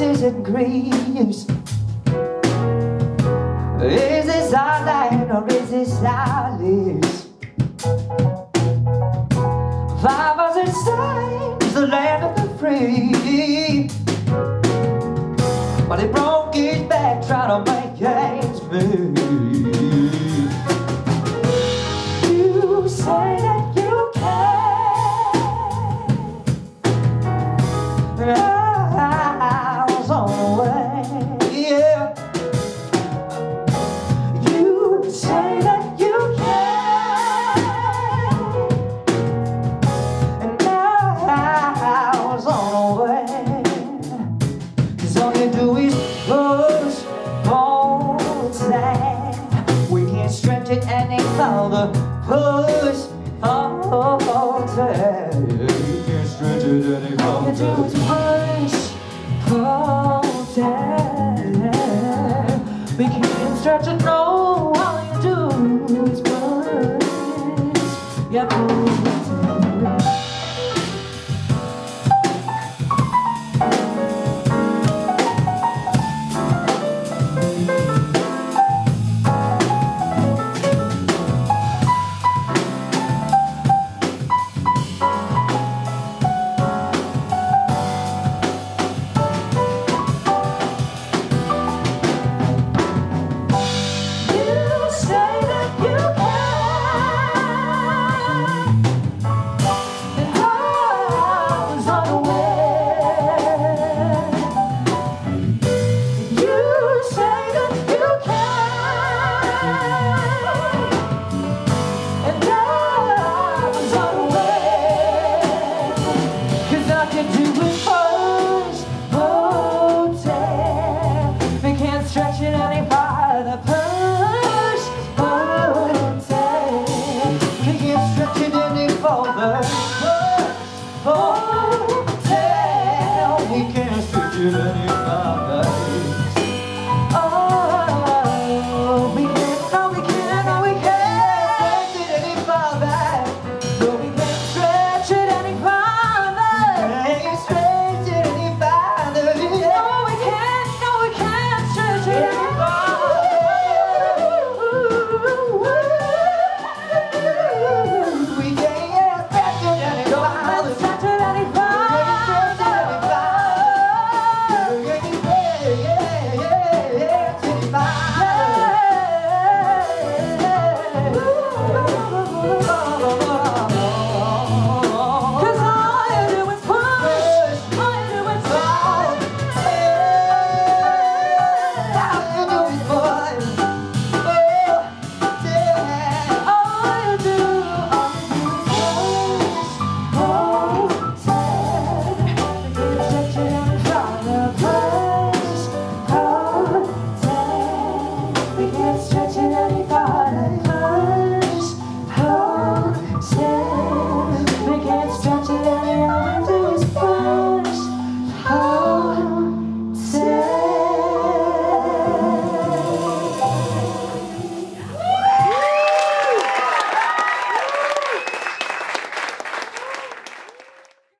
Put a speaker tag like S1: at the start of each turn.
S1: grasses and greens. Is this our land or is this our list? Farmers and signs, the land of the free. But they broke his back trying to make ends meet. stretch and know all you do is burn. Yeah,